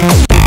Hey.